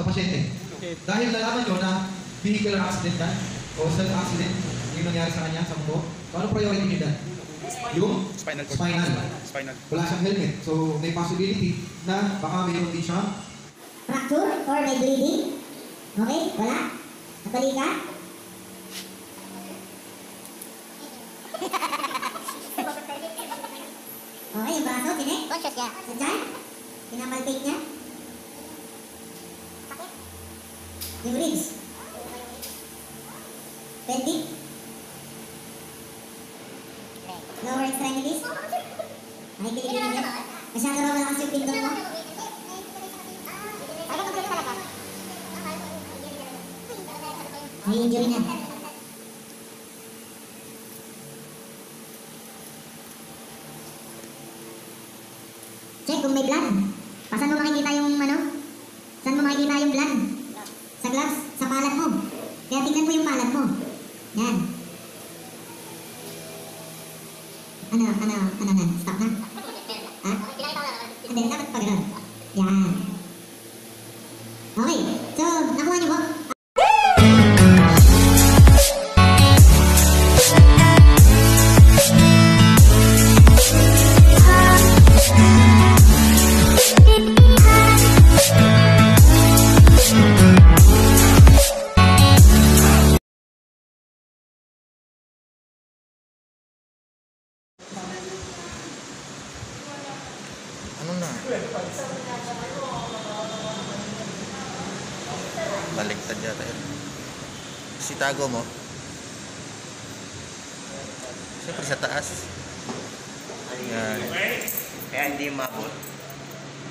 sa pasyente. Dahil nalaman nyo na vehicular accident yan, o self-accident, yung nangyari sa kanya, sa mundo, so ano priority nyo dyan? Yung Spinal cord. spinal. Spinal. Wala siyang helmet. So, may possibility na baka mayroon din siyang Fracture or may bleeding? Okay? Wala? Nakalikat? Okay, yung braso, tinik? Conscious niya. Sa dyan? Pinapalpate niya? Yung ribs? Pelvic? Lower extremities? Nakikilig niya? Masyado raw malakas yung pindong mo? May injury na. Check kung may blood. Pasan mo makikita yung ano? Saan mo makikita yung blood? Sa gloves, sa palad mo. Kaya tingnan mo yung palad mo. Yan. Ano, ano, ano na? Stop na? tinatago mo? Siyempre sa taas. Ayan. Kaya hindi umabot.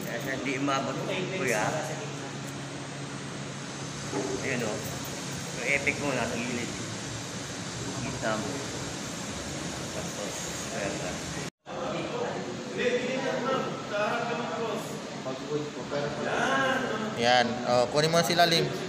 Kaya hindi umabot kuya. Ayan o. Yung epic mo nasa gilid. Kita mo. Tapos, kaya ka. Yan. O, kunin mo sila lim.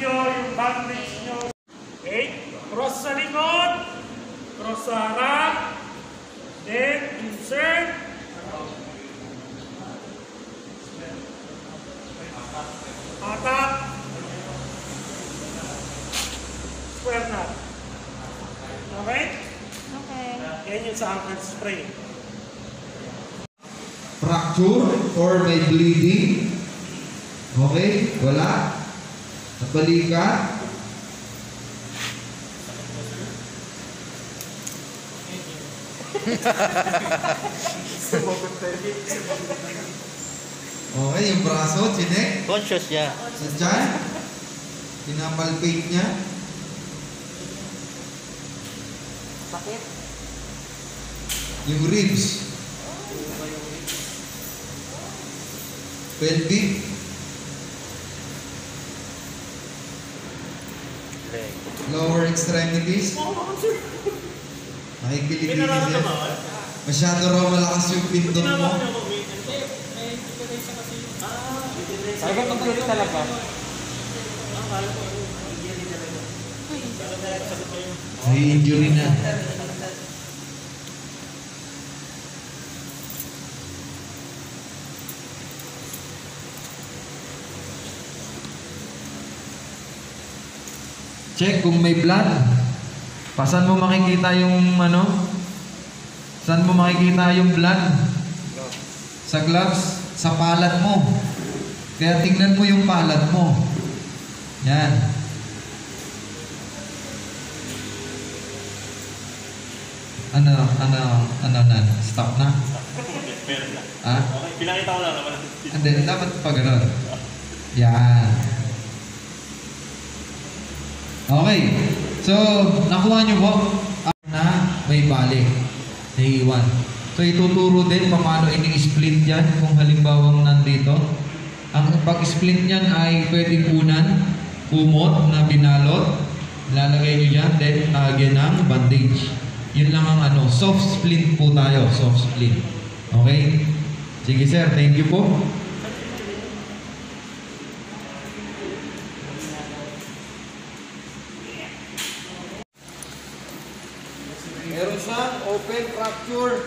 nyo yung bandage nyo. Okay? Cross sa likod. Cross sa harap. Then, insert. Atak. Square knot. Okay? Okay. Yan yung sa ankle spray. fracture or may bleeding. Okay? Wala. Balikat. Okay, yung braso, chinek. Conscious niya. Sa dyan. Pinapalpate niya. Bakit? Yung ribs. Pelvic. Lower extremities. Nakikilig May din niya. nararamdaman? Masyado raw malakas yung pindong mo. Sabi ko talaga. May injury na. Check kung may blood. Pasan mo makikita yung ano? Saan mo makikita yung blood? Sa gloves, sa palad mo. Kaya tingnan mo yung palad mo. Yan. Ano, ano, ano na? Stop na? Ha? Okay, pinakita ko lang naman. Hindi, dapat pa ganun. Yan. Okay. So, nakuha niyo po na may bali. Naiiwan. So ituturo din paano ini-split yan kung halimbawang nandito. Ang pag-split niyan ay pwedeng unan, kumot na binalot, lalagay nyo dyan, then lagyan ng bandage. Yun lang ang ano, soft split po tayo, soft split. Okay? Sige sir, thank you po. Meron siyang open fracture.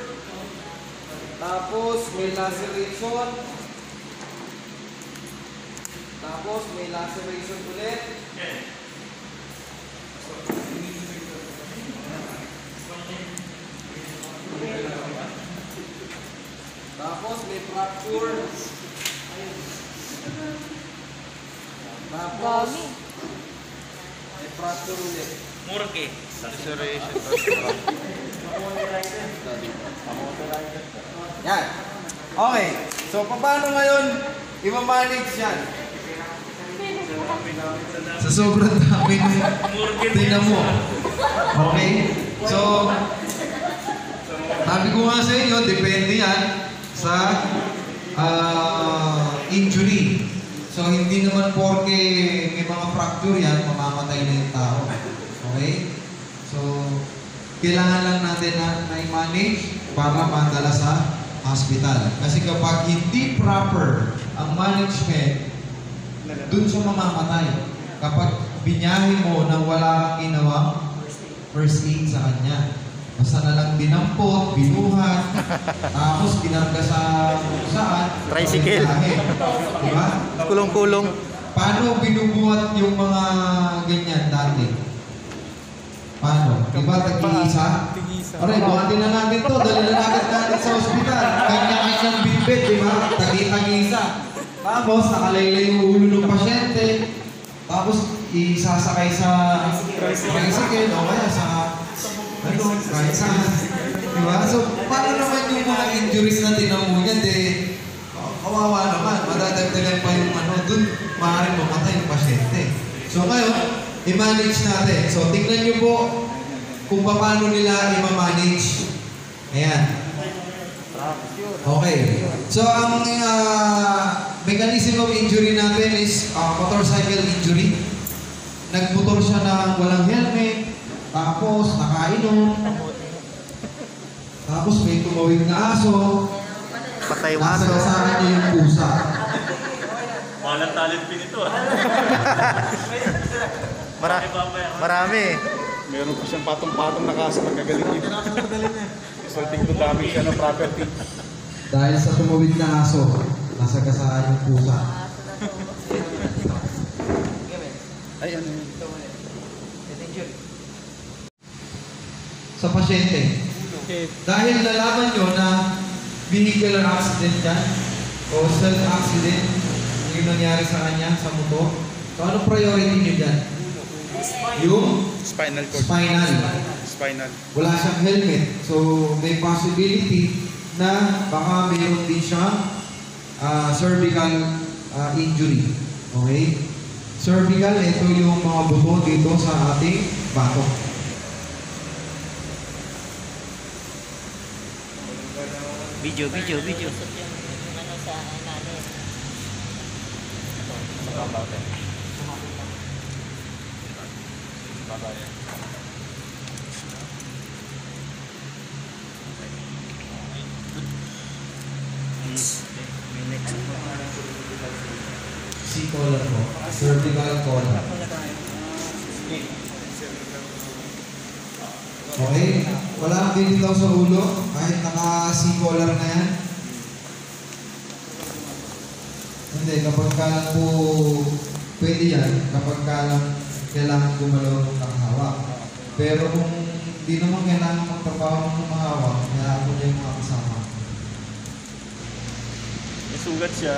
Tapos may laceration. Tapos may laceration ulit. Tapos may fracture. Tapos may fracture ulit. Murke. Yan. Okay. So, paano ngayon i-manage yan? Sa sobrang dami ng tingnan mo. Okay? So, sabi ko nga sa inyo, depende yan sa ah, injury. So, hindi naman porke may mga fracture yan, mamamatay na yung tao. Okay? So, kailangan lang natin na, na i-manage para madala sa hospital. Kasi kapag hindi proper ang management, dun siya mamamatay. Kapag binyahe mo na wala kang ginawang first aid sa kanya. Basta na lang dinampot, binuhat, tapos kinarga sa kung saan. Tricycle. Diba? Kulong-kulong. Paano binubuhat yung mga ganyan dati? Paano? Di ba tag-iisa? Aray, buhatin na natin to. Dali na natin natin sa ospital. Kanya-kanyang bitbit, di ba? Tagi-tag-isa. Tapos, nakalaylay yung ulo ng pasyente. Tapos, isasakay sa tricycle o kaya sa ano, saan. Di ba? So, paano naman yung mga injuries na tinamu niyan? Di, kawawa naman. Madadagdagan pa yung ano, dun maaaring mamatay yung pasyente. So, ngayon, i-manage natin. So, tingnan niyo po kung paano nila i-manage. Ayan. Okay. So, ang uh, mechanism of injury natin is uh, motorcycle injury. Nagmotor siya na walang helmet, tapos nakainom, tapos may tumawid na aso, Patay yung aso. nasagasaan niya yung pusa. Walang talent pin ito ah. Mara marami. Meron pa siyang patong-patong na kaso nagkagaling dito. Resulting to damage siya ng property. Dahil sa tumawid na aso, nasagasaan yung pusa. Ay, ano yun? Sa pasyente. Dahil nalaman nyo na vehicular accident yan, o self-accident, yung nangyari sa kanya, sa motor, so ano priority nyo dyan? Yung Spinal cord. spinal. Spinal. Wala siyang helmet. So, may possibility na baka mayroon din siyang ah, cervical ah, injury. Okay? Cervical, ito yung mga buto dito sa ating batok. Video, video, video. Ano sa nanin. C-collar po. Cervical collar. Okay? Wala kang binitaw sa ulo, kahit naka-C-collar na yan. Hindi, kapag ka po, pwede yan, kapag ka lang kailangan gumalaw nakahawak. Pero kung di naman kailangan magtrabaho ng mahawak, kaya ako niya yung mga kasama. May sugat siya.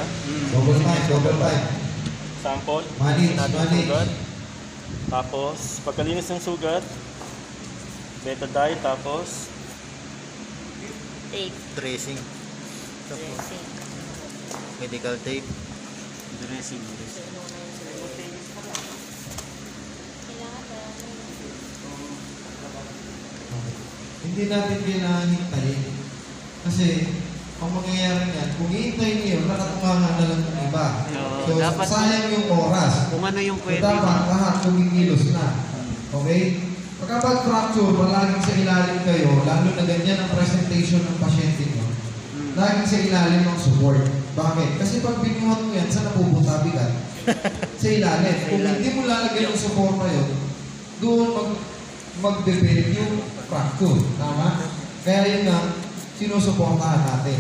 Double time, double time. Sample. Manage, manage. sugat. Tapos, pagkalinis ng sugat, betadine, tapos Tape. Dressing. Dressing. Medical tape. dressing. Kailangan Hindi natin kailangan hintayin. Kasi, ang mangyayari niyan, kung hihintay niyo yun, nakatunganga na lang yung iba. So, dapat- sayang yung oras. Kung ano yung So, pwede. dapat lahat kumikilos na. Okay? Pagka fracture, palaging sa ilalim kayo, lalo na ganyan ang presentation ng pasyente nyo, laging sa ilalim ng support. Bakit? Kasi pag binuhat mo yan, saan napupunta bigat? sa ilalim. Kung hindi mo lalagyan ng support na yun, doon mag mag-develop yung fracture. Tama? Kaya yun nga, sinusuportahan natin.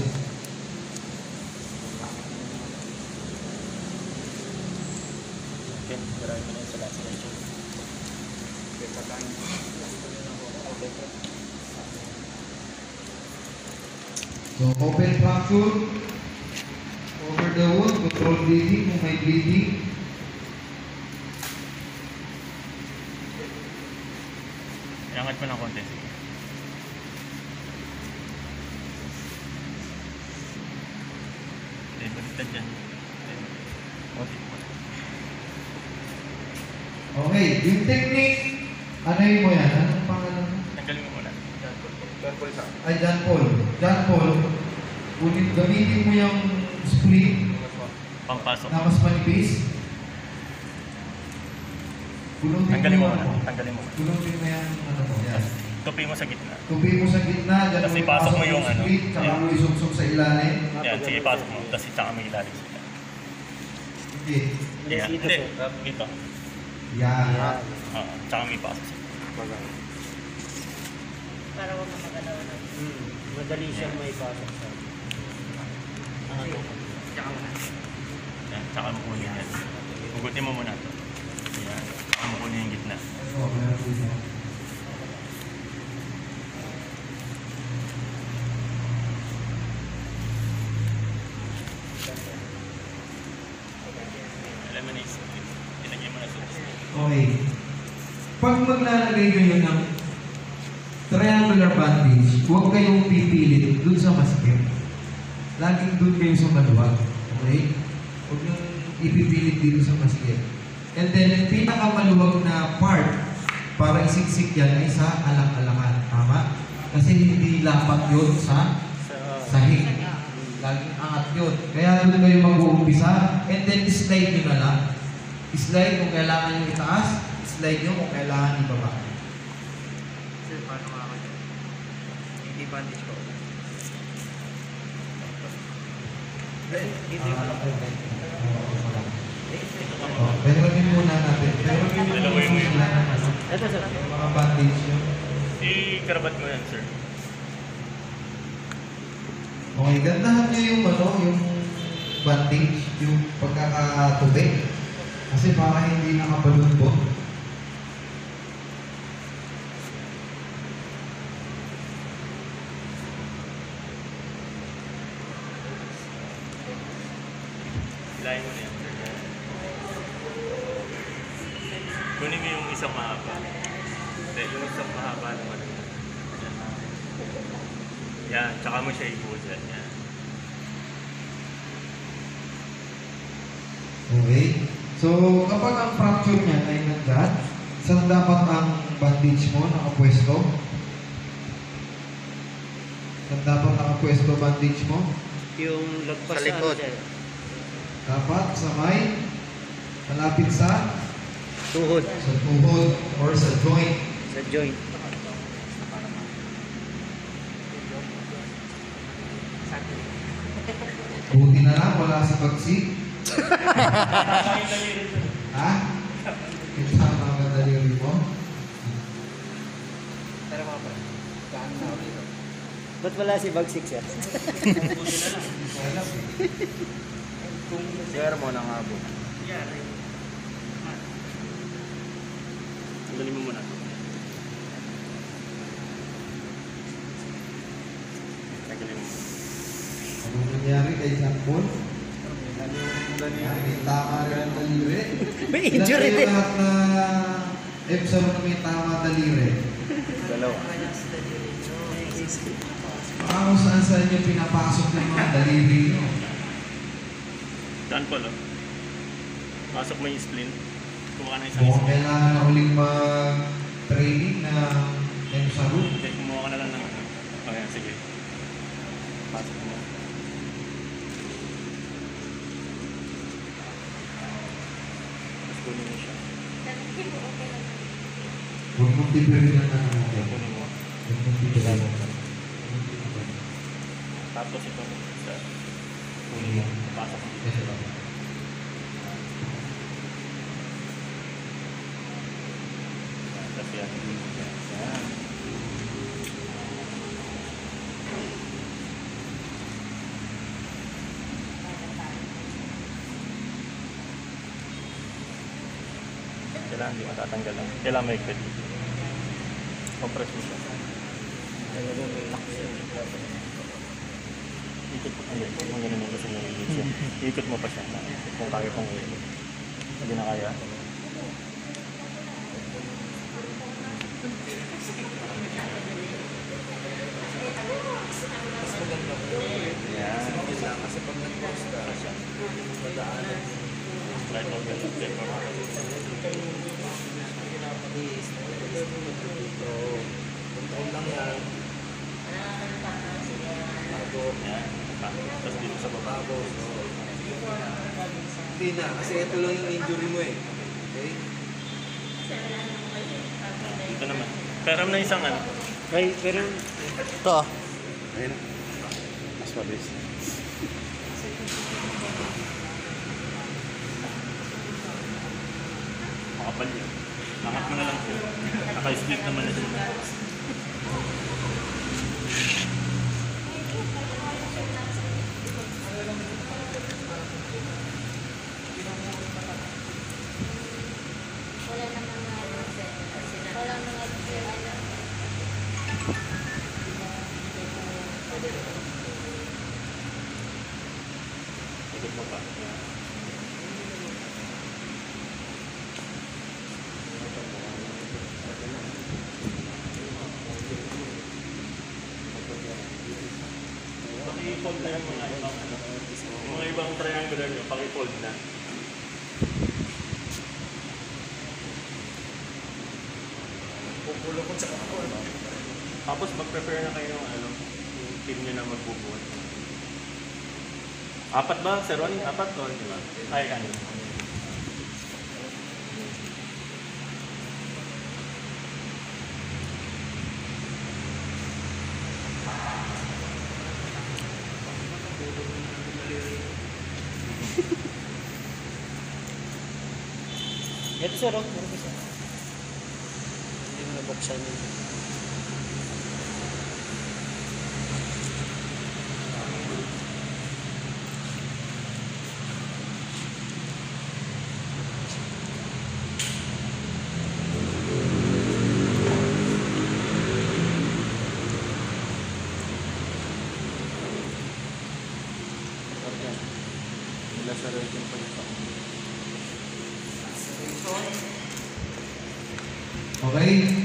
So, open fracture, over the wound, control bleeding kung may bleeding. Mo ng konti. Hindi, baliktad dyan. Konti. Okay, yung technique, ano yun mo yan? Anong pangalan? Tanggalin mo muna. Yan po isa. Ay, John Paul. John Paul, ulit gamitin mo yung split Pampasok. na mas manipis. Tanggalin mo muna. ano. Tanggalin mo. Gulutin mo yan, ano mo, yan. Tupi mo sa gitna. Tupi mo sa gitna, dyan Tapos mo ipasok mo ipasok yung ano. split, tsaka mo isuksok sa ilalim. Yan, sige, pasok mo. Tapos tsaka mo ilalim. Okay. Yan. Hindi, dito. Yan. Oo, tsaka mo ipasok. Para huwag na magalaw na. Madali siyang may pasok sa. Yan, tsaka mo kunin yan. Hugutin mo muna to. Yan, tsaka mo kunin yung gitna. Ano, meron dito. Alam mo na yung split. Ilagay mo na sa split. Okay. Pag maglalagay kayo ng triangular bandage, huwag kayong pipilit dun sa maskip. Laging dun kayo sa maluwag. Okay? Huwag nyo ipipilit dito sa maskip. And then, pinakamaluwag na part para isiksik yan ay sa alang-alangan. Tama? Kasi hindi lapat yun sa sahig. Laging angat yun. Kaya doon kayo mag-uumpisa. And then, slide nyo na lang. Slide kung kailangan nyo itaas. Slide nyo kung kailangan ibaba. Sir, paano nga ako dyan? Hindi bandage ko. Oh, pero muna natin. Pero muna Dalawa yung- sila ng ano, Ito sir. mga bandage nyo. I-karabat mo yan, sir. Okay, gandahan nyo yung ano, yung bandage, yung pagkakatubig. Kasi para hindi nakabalunbot. Hilahin mo na yan, sir. Yan. Kunin mo yung isang mahaba. Hindi, yung isang mahaba naman. Yan. Yan, tsaka mo siya ibusan. Yan. Okay? So, kapag fracture niya ay nandyan, saan dapat ang bandage mo nakapwesto? Saan dapat nakapwesto bandage mo? Yung lagpas Sa na likod. ano. Dapat sa may malapit sa Tuhod. sa tuhod or sa joint. Sa joint. Buti na lang, wala sa bagsik. ha? Kita mga daliri mo? Ba't wala si Bagsik sir? Share mo ng abo. Tanggalin mo muna. Tanggalin mo. Anong nangyari kay Paul? May tama rin ang daliri. May injury din. lahat na episode na may tama daliri? Dalawa. Baka ako saan saan yung pinapasok ng mga daliri nyo. Saan pala? Pasok mo yung splint. Kuha na isang Kung kailangan na uling mag-training na yung sa room. Hindi, kumuha ka na lang ng... Ano. Oh, o sige. Pasok mo. Tapos kunin mo siya. Huwag mong tipirin na naman. Huwag mong tipirin na naman. Tapos ito, sa kunin mo. Pasok mo. Yes, sir. Tapos yan. Yan. Kailangan hindi matatanggal lang. Kailangan may ikot. Compress mo siya. Ikot mo. Hindi, kung ganun yung gusto mo ikot siya. Ikot mo pa siya. Kung kaya pong ikot. Hindi na kaya. Yan. Kasi pag nag-post ka, madaanan. Right over. Left over. Oo. Kung lang yan, bago. Yan. Tapos dito sa baba. Bago. Oo. Hindi na, kasi ito lang yung injury mo eh. Okay? Dito naman. Pero na isang ano. May, pero... Ito ah. Ayun. Mas mabilis. Makapal yun. Angat mo na lang siya. Naka-split naman na siya. Wala namang ano, sir. Kasi na- Wala mga ano. Ikot mo pa. Paki-fold na yung mga ibang ano. Mga ibang triangular nyo, paki-fold na. Pupulo ko sa ako. Tapos mag-prepare na kayo ng ano, yung team nyo na magbubuhat. Apat ba, Sir Ron? Apat o, di ba? Ay, ano? Isa. Hindi mo nabuksan yun. Nila Okay?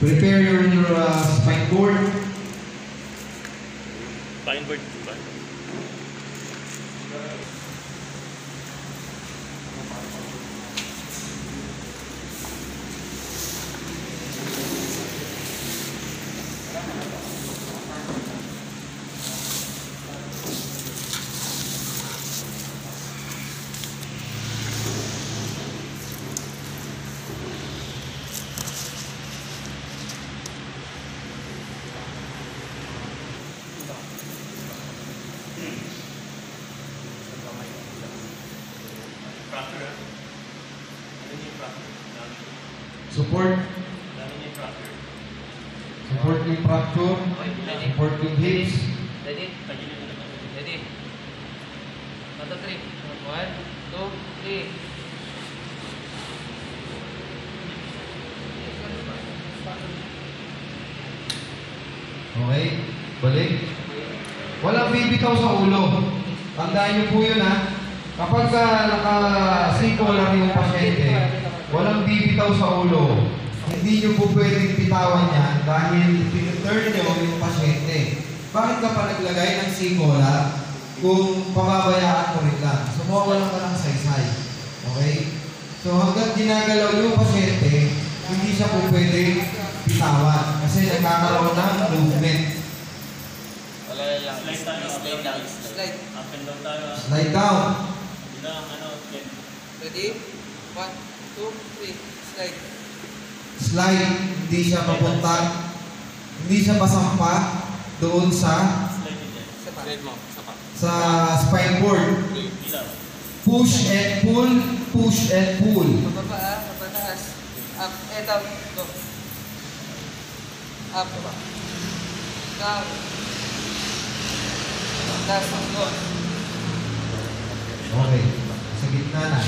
Prepare your, your uh, spine board. Fine bird ba? Fracture. Ano yung fracture? Support. Ano yung fracture? Support yung fracture. Support yung hips. Ready? Tagilid na naman. Ready? Count to three. One, two, three. Okay? Balik. Walang bibitaw sa ulo. Tandaan niyo po yun ha. Kapag ka naka-singular yung pasyente, walang bibitaw sa ulo. Hindi niyo po pwedeng bitawan yan dahil turn niyo yung pasyente. Bakit ka pa naglagay ng singular kung pababayaan mo rin lang? So mawawalan ka ng saysay. Okay? So hanggang ginagalaw yung pasyente, hindi siya po pwedeng bitawan kasi nagkakaroon ng movement. Slide tayo. Slide lang. Slide. Up and down tayo. Slide down. Hindi lang, ano. Ready? One, two, three, slide. Slide, hindi siya mapunta, hindi siya pasampa doon sa Slide mo. Sa spine board. Push and pull, push and pull. Pababa ah, pabataas. Up, down, go. Up, down. Last, go. Okay, sa gitna na.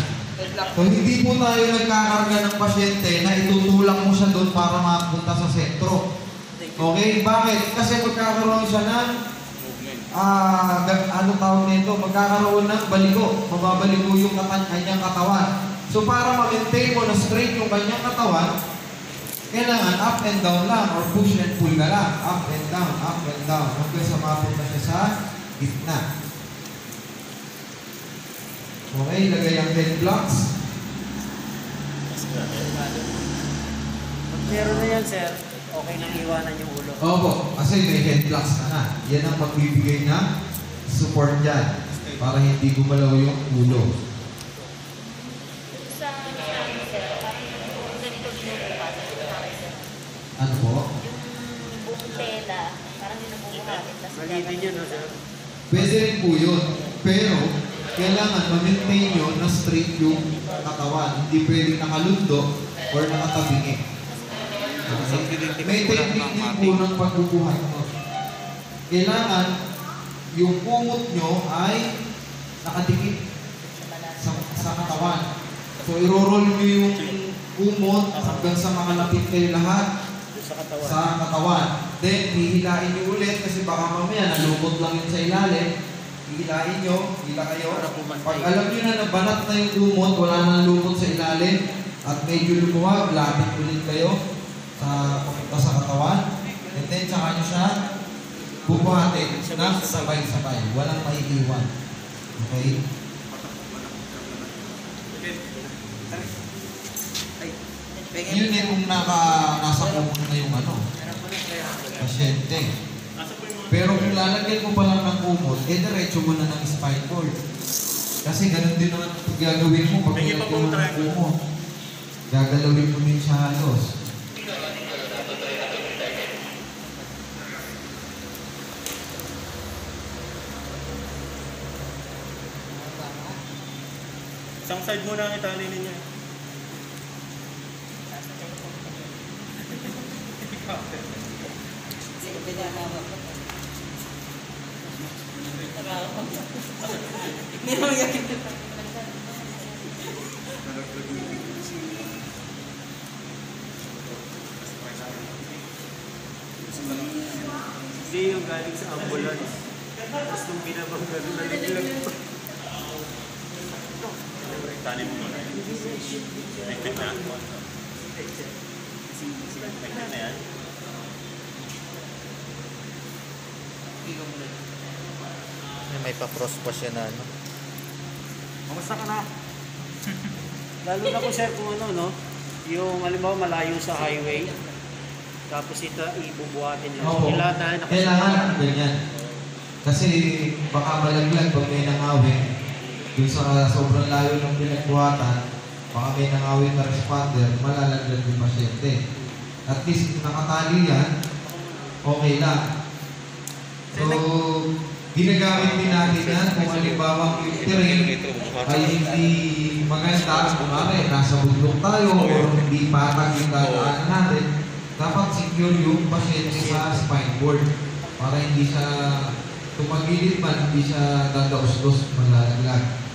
Kung hindi po tayo nagkakarga ng pasyente na itutulak mo siya doon para mapunta sa sentro. Okay, bakit? Kasi magkakaroon siya ng ah, ano tawag nito, magkakaroon ng baliko. Mababaliko yung kanyang katawan. So para ma-maintain mo na straight yung kanyang katawan, kailangan up and down lang or push and pull ka lang. Up and down, up and down. Hanggang sa mapunta siya sa gitna. Okay, lagay ang head blocks. Pag meron na yan, sir, okay nang iwanan yung ulo. Opo, kasi may head blocks ka na. Yan ang magbibigay ng support dyan para hindi gumalaw yung ulo. Sa ano, sir, parang ganito binubuhat. Ano po? Yung buong tela, parang yung nabubuhatin. tas Mali din yun, no, sir? Pwede rin po yun. Pero, kailangan ma-maintain nyo na straight yung katawan. Hindi pwedeng nakalundo or nakatabingi. Okay? May technique din po ng pagbubuhat mo. Kailangan yung kumot nyo ay nakadikit sa, sa katawan. So, iro-roll nyo yung kumot hanggang sa makalapit kayo lahat sa katawan. sa katawan. Then, hihilain nyo ulit kasi baka mamaya nalukot lang yun sa ilalim. Hihilain nyo, hila kayo. Pag alam nyo na nabanat na yung lumot, wala nang lumot sa ilalim, at medyo lumuwag, lapit ulit kayo sa papunta sa katawan. And then, saka nyo siya bubuhatin ng sabay-sabay. Walang maiiwan. Okay? Yun eh kung naka, nasa kumot na yung ano, pasyente. Pero kung lalagyan mo pa lang ng kumot, eh diretso mo na ng spine cord. Kasi ganun din naman gagawin mo pag nilagyan mo ng kumot. Gagalawin mo din siya halos. Isang side muna ang itali ninyo. Hindi yung galing sa ambulance. Tapos nung binabang nalaglag pa. Tali mo muna. Higpit na. Higpit na yan. May pa-cross pa siya na ano. Kamusta ka na? Lalo na po sir kung ano, no? Yung halimbawa malayo sa highway, tapos ito ibubuhatin lang. Opo. Yung lahat na Kailangan ganyan. Kasi baka malaglag pag may nangawin. Yung sa sobrang layo ng pinagbuhatan, baka may nangawin na responder, malalaglag yung pasyente. At least kung nakatali yan, okay lang. So, ginagamit din natin yan kung halimbawa yung terrain ay hindi maganda, kumari, nasa bundok tayo o hindi patag yung dadaanan natin, dapat secure yung pasyente sa spine board para hindi siya tumagilid man, hindi siya dadaos-dos malalaglag.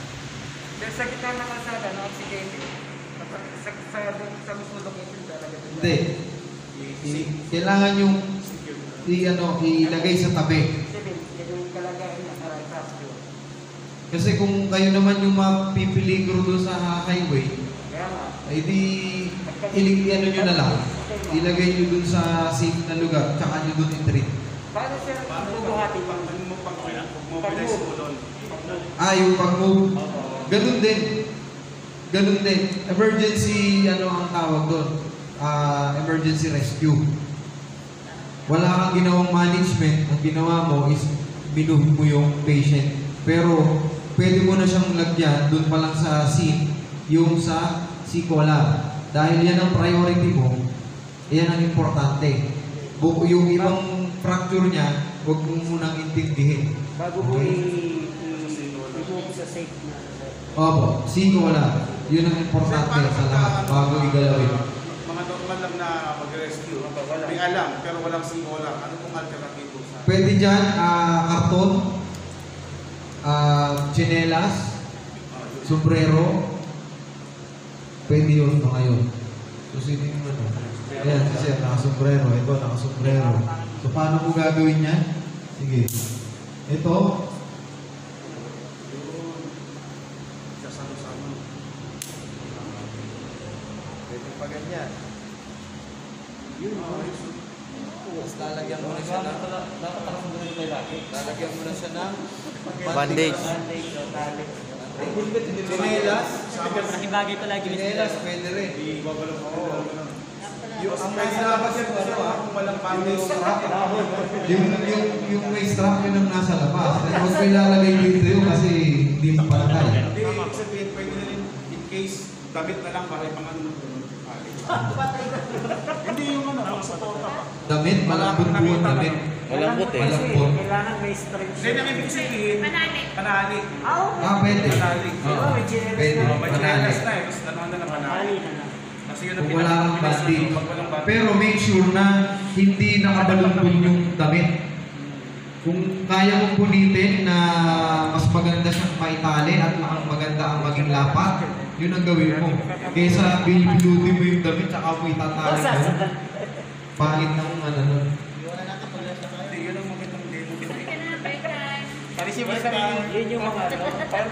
Sa gitna ng kalsada, na aksidente. Sa, sa, sa, sa mismo location talaga. Hindi. Kailangan yung i ano ilagay sa tabi. Kasi kung kayo naman yung mapipiligro doon sa highway, ay di ilig ano nyo na lang. Ilagay nyo doon sa safe na lugar, tsaka nyo doon i-treat. paano siya bubuhatin yung Mobilize mo doon. Ah, yung pag-move. Ganun din. Ganun din. Emergency, ano ang tawag doon? Ah, emergency rescue. Wala kang ginawang management. Ang ginawa mo is binuh mo yung patient. Pero, pwede mo na siyang lagyan doon pa lang sa scene, yung sa sikular. Dahil yan ang priority mo, yan ang importante. Bu- yung ibang fracture niya, huwag mo munang intindihin. Bago mo Okay? i- i- i-move sa safe na Opo, sikular. Yun ang importante sa lahat bago igalawin. Mga normal lang na mag-rescue. May alam, pero walang singola. Ano pong alternative sa... Pwede dyan, ah, karton, ah, tsinelas, sombrero, pwede yun mga yun. So, sino yung ano? Ayan, si Sir, nakasombrero. Ito, nakasombrero. So, paano mo gagawin yan? Sige. Ito, Pa ganyan. Yun, Tapos lalagyan mo na siya ng... Lalagyan mo na siya ng... Bandage. Chinelas. Nakibagay pala Chinelas, pwede rin. Yung ang may sinabas yan, ano ah, kung walang bandage. yung, yung, yung may strap yun ang nasa labas. Huwag mo ilalagay dito yun kasi hindi mo palagay. Hindi, ibig sabihin, pwede na rin in case damit na lang para ano nung Hindi yung ano, mga suporta pa. Damit, malambot buwan damit. Malambot eh. Malambot. Kailangan may stretch. Hindi, ang ibig sabihin, Panali. panali. Ah, pwede. Oo, pwede. Oh, may Panali. na eh, tapos na lang panali. Panali. Kasi yun ang Kung wala kang pinaka- bandage. Pag walang bandage. Pero make sure na hindi nakabalunbon yung damit. Kung kaya mong punitin na mas maganda siyang maitali at ang maganda ang maging lapat, yun ang gawin mo. Kaysa bilbilutin mo yung damit tsaka mo itatali mo. Pangit ng ano nun. Hindi, yun ang magandang demo. Sige na, break time. Parisi mo sa Yun yung mga ano. Time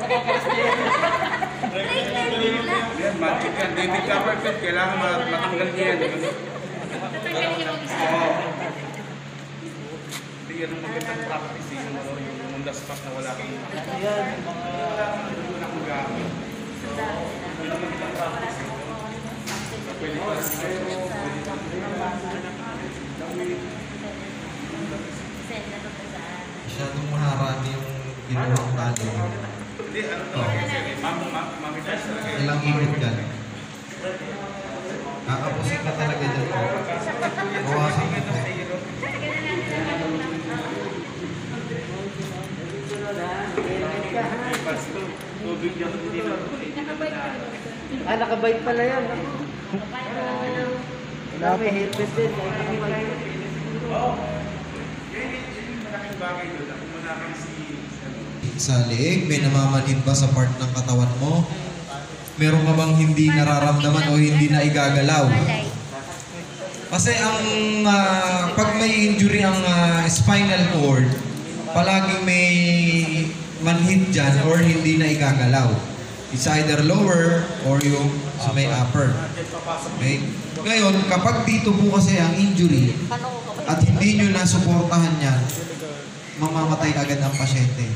yun lang. Yan, magic yan. David Copperfield, kailangan ma- matanggal niya yan. Tatanggalin niyo ang isa. Oo. Hindi, yan ang magandang practice. Yung, ano, on the spot na wala kang Yan, mga... wala kang gamit. Masyadong maharami yung ginawang tali. Hindi, ano talaga. Ilang ikot yan. Kakapusin ka talaga dyan. Bawasan mo. Tubig yan dito. Ah, nakabike pala yan. Wala may helmet din. Sa leeg, may namamanhid ba sa part ng katawan mo? Meron ka bang hindi nararamdaman o hindi na igagalaw? Kasi ang ah, pag may injury ang ah, spinal cord, palaging may manhid dyan or hindi na igagalaw. It's either lower or yung sa may upper. Okay? Ngayon, kapag dito po kasi ang injury at hindi nyo nasuportahan yan, mamamatay agad ang pasyente.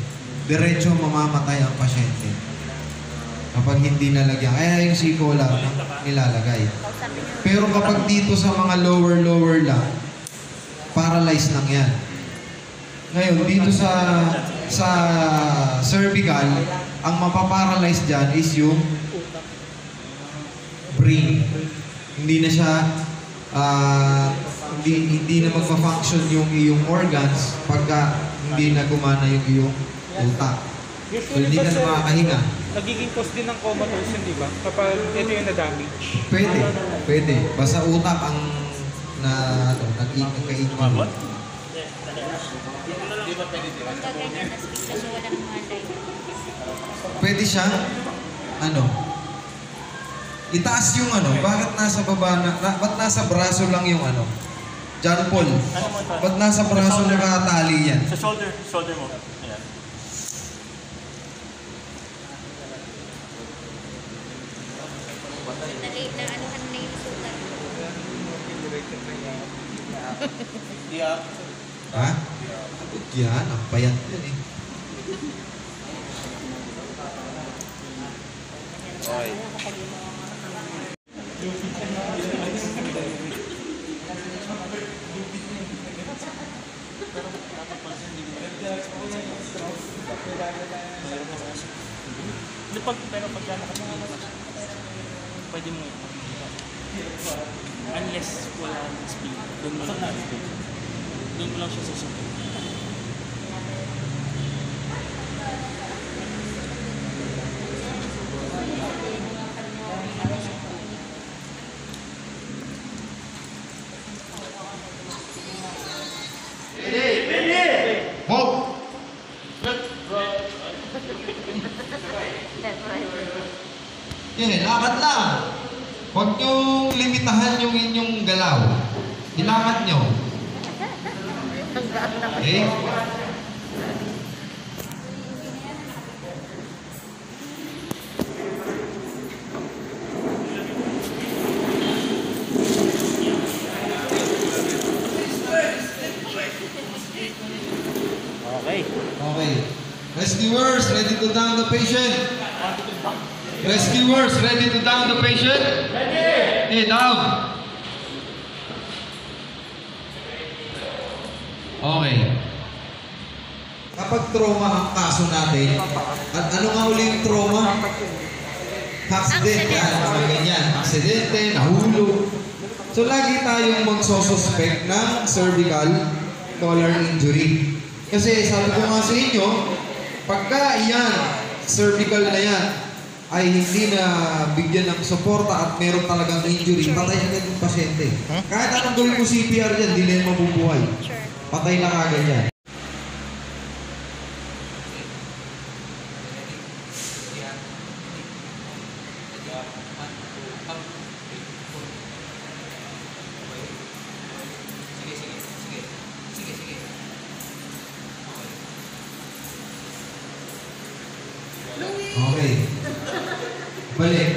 Diretso mamamatay ang pasyente. Kapag hindi nalagyan. Kaya yung sikola nilalagay. Pero kapag dito sa mga lower lower lang, paralyzed lang yan. Ngayon, dito sa sa cervical, ang mapaparalyze dyan is yung brain. Hindi na siya ah, hindi hindi na magfa-function yung iyong organs pagka hindi na gumana yung iyong utak. So, hindi ka na makakahinga. nagiging cause din ng comatose di ba? Kapag ito yung na-damage. Pwede, pwede. Basta utak ang na ano, nag-iingat. Pag ganyan na speak kasi walang malay. Pwede siyang ano, itaas yung ano, bakit nasa baba na, na ba't nasa braso lang yung ano? John Paul, ba't nasa braso nakatali yan? Sa shoulder, shoulder mo. Ayan. Na ano ka na yung sugat. Ha? Abot yan, ang payat yan eh. Pag, pero pag pwede mo Unless wala ng speed. Doon mo lang Doon mo lang siya susunod. Move! Yeah, lakad lang. Huwag niyong limitahan yung inyong galaw. Ilakad niyo. Okay? Okay. Okay. Rescuers, ready to down the patient? Rescuers, ready to down the patient? Ready! Okay, down. Okay. Kapag trauma ang kaso natin, at ano nga uli yung trauma? Accident, yan, mga ganyan. Aksidente, nahulog. So, lagi tayong magsosuspect ng cervical collar injury. Kasi sabi ko nga sa inyo, pagka yan, cervical na yan, ay hindi na bigyan ng suporta at meron talagang injury, patay agad yung pasyente. Kahit anong gawin mo CPR dyan, hindi na yan mabubuhay. Patay na agad yan. Okay. Balik.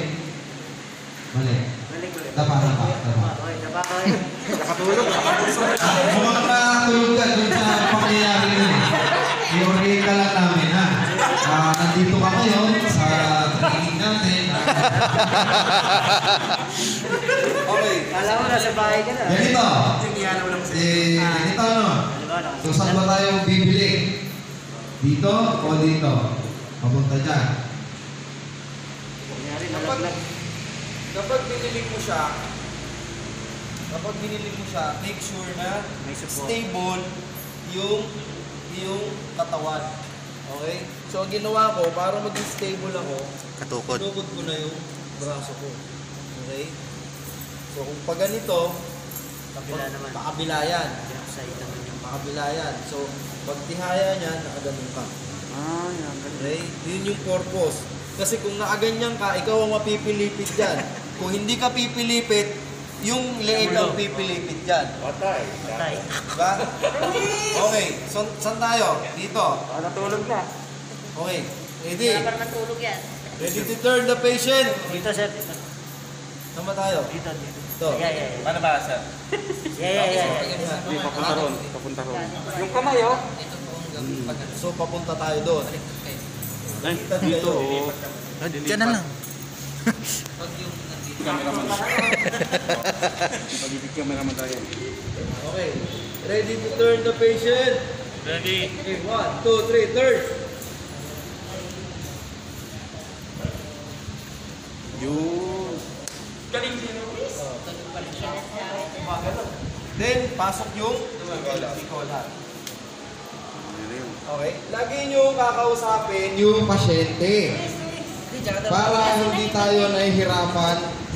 Balik. Okay, taba okay. Nakatulog. Mukhang nakatulog ka dun sa pangyayari nun. I-orient ka lang namin, ha? Ah, nandito ka ngayon sa training natin. okay. Kala mo nasa bahay ka na. Ganito. Eh, ganito ano? Ano ba? So, saan ba tayo bibili? Dito o dito? Papunta dyan. Kunyari, Kapag, nalaglag. Kapag biniling mo siya, kapag biniling mo siya, make sure na May support. stable yung yung katawan. Okay? So, ang ginawa ko, para maging stable ako, Katukod. tinukod ko na yung braso ko. Okay? So, kung pag ganito, Kabila naman. pakabila yan. Left side naman yung Pakabila yan. So, pag tihaya niya, nakaganon ka. Ah, yan. ganun. Okay? Yun yung purpose. Kasi kung nakaganyan ka, ikaw ang mapipilipit dyan. kung hindi ka pipilipit, yung leeg ang pipilipit dyan. Patay. Patay. Diba? Okay, so, saan tayo? Dito. Ah, natulog na. Okay, ready? Dapat matulog yan. Ready to turn the patient. Dito, sir. Dito. Saan ba tayo? Dito, dito. Ito. Yeah, yeah, yeah. Paano ba, sir? Yeah, yeah, yeah. yeah. Hindi, papunta ron. Papunta ron. Yung kamay, oh. So, papunta tayo doon. Baliktad kayo. Diyan na lang. Pag-ibig cameraman tayo. Okay, ready to turn the patient. Ready? Okay, one, two, three, turn. Yun. Then, pasok yung Bicola. Okay, lagi nyo kakausapin Yung pasyente. Para hindi tayo nahihirapan